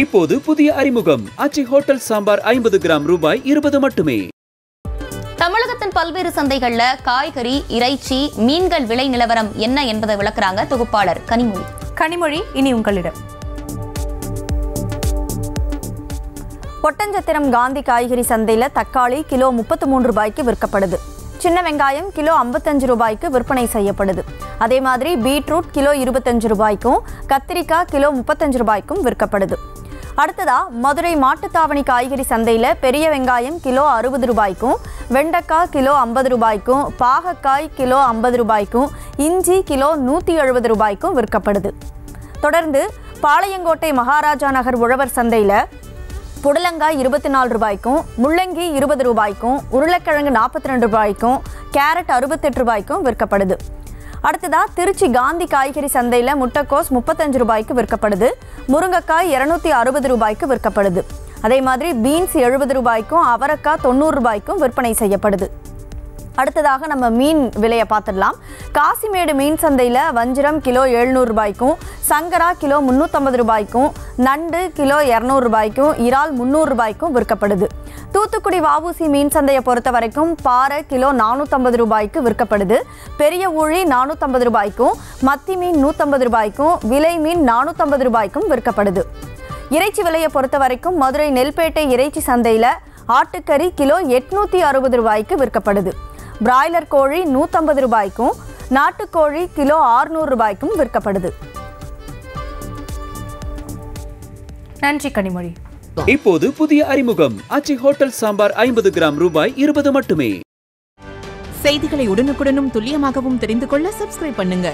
இப்போது புதிய அறிமுகம். அச்சி ஹோட்டல் சாம்பார் ஐம்பது கிராம் ரூபாய் இருபது மட்டுமே. தமிழகத்தின் பல்வேறு சந்தைகள்ல காய்கறி இறைச்சி மீன்கள் விலை நிலவரம் என்ன என்பதை விளக்குறாங்க தொகுப்பாளர் கனிமொழி. கனிமொழி இனி உங்களிடம். ஒட்டஞ்சத்திரம் காந்தி காய்கறி சந்தையில் தக்காளி கிலோ முப்பத்து மூன்று ரூபாய்க்கு விற்கப்படுது. சின்ன வெங்காயம் கிலோ ஐம்பத்தஞ்சு ரூபாய்க்கு விற்பனை செய்யப்படுது. அதே மாதிரி பீட்ரூட் கிலோ இருபத்தஞ்சு ரூபாய்க்கும் கத்திரிக்காய் கிலோ முப்பத்தஞ்சு ரூபாய்க்கும் விற்கப்படுது. அடுத்ததா மதுரை மாட்டுத்தாவணி காய்கறி சந்தையில் பெரிய வெங்காயம் கிலோ அறுபது ரூபாய்க்கும் வெண்டைக்காய் கிலோ ஐம்பது ரூபாய்க்கும் பாகக்காய் கிலோ ஐம்பது ரூபாய்க்கும் இஞ்சி கிலோ நூற்றி எழுபது ரூபாய்க்கும் விற்கப்படுது. தொடர்ந்து பாளையங்கோட்டை மகாராஜா நகர் உழவர் சந்தையில் புடலங்காய் இருபத்தி நாலு ரூபாய்க்கும் முள்ளங்கி இருபது ரூபாய்க்கும் உருளைக்கிழங்கு நாற்பத்தி ரெண்டு ரூபாய்க்கும் கேரட் அறுபத்தெட்டு ரூபாய்க்கும் விற்கப்படுது. அடுத்ததா திருச்சி காந்தி காய்கறி சந்தையில் முட்டைக்கோஸ் முப்பத்தஞ்சு ரூபாய்க்கு விற்கப்படுது. முருங்கைக்காய் இரநூத்தி அறுபது ரூபாய்க்கு விற்கப்படுது. அதே மாதிரி பீன்ஸ் எழுபது ரூபாய்க்கும் அவரக்காய் தொண்ணூறு ரூபாய்க்கும் விற்பனை செய்யப்படுது. அடுத்ததாக நம்ம மீன் விலையை பார்த்துடலாம். காசிமேடு மீன் சந்தையில் வஞ்சிரம் கிலோ எழுநூறு ரூபாய்க்கும் சங்கரா கிலோ முந்நூற்றம்பது ரூபாய்க்கும் நண்டு கிலோ இரநூறு ரூபாய்க்கும் இறால் முந்நூறு ரூபாய்க்கும் விற்கப்படுது. தூத்துக்குடி வாவூசி மீன் சந்தையை பொறுத்த வரைக்கும் பாறை கிலோ நானூற்றம்பது ரூபாய்க்கு விற்கப்படுது. பெரிய ஊழி நானூற்றம்பது ரூபாய்க்கும் மத்தி மீன் நூற்றம்பது ரூபாய்க்கும் விலை மீன் நானூற்றம்பது ரூபாய்க்கும் விற்கப்படுது. இறைச்சி விலையை பொறுத்த வரைக்கும் மதுரை நெல்பேட்டை இறைச்சி சந்தையில் ஆட்டுக்கறி கிலோ எட்நூற்றி அறுபது ரூபாய்க்கு விற்கப்படுது. பிராய்லர் கோழி நூற்றம்பது ரூபாய்க்கும் நாட்டுக்கோழி கிலோ ஆறுநூறு ரூபாய்க்கும் விற்கப்படுது. நன்றி கனிமொழி. இப்போது புதிய அறிமுகம். அச்சி ஹோட்டல் சாம்பார் ஐம்பது கிராம் ரூபாய் இருபது மட்டுமே. செய்திகளை உடனுக்குடனும் துல்லியமாகவும் தெரிந்து கொள்ள சப்ஸ்கிரைப் பண்ணுங்க.